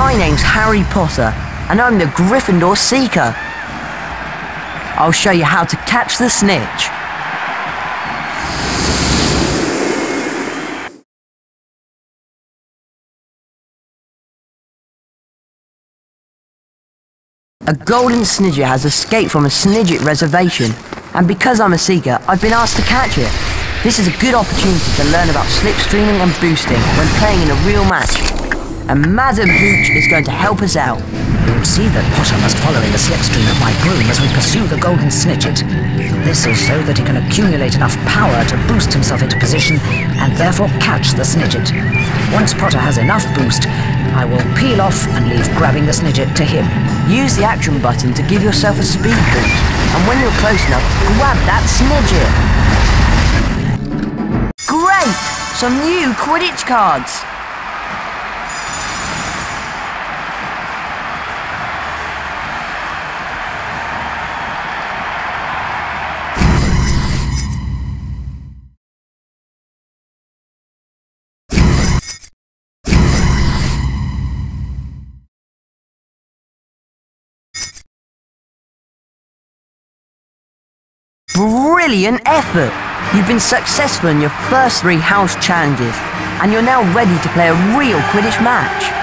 My name's Harry Potter, and I'm the Gryffindor Seeker. I'll show you how to catch the snitch. A golden snidget has escaped from a snidget reservation, and because I'm a seeker, I've been asked to catch it. This is a good opportunity to learn about slipstreaming and boosting when playing in a real match. And Madam Hooch is going to help us out. You'll see that Potter must follow in the slipstream of my broom as we pursue the golden snidget. This is so that he can accumulate enough power to boost himself into position and therefore catch the snidget. Once Potter has enough boost, I will peel off and leave grabbing the snidget to him. Use the action button to give yourself a speed boost, and when you're close enough, grab that snidget. Great! Some new Quidditch cards! Brilliant effort! You've been successful in your first three house challenges, and you're now ready to play a real Quidditch match.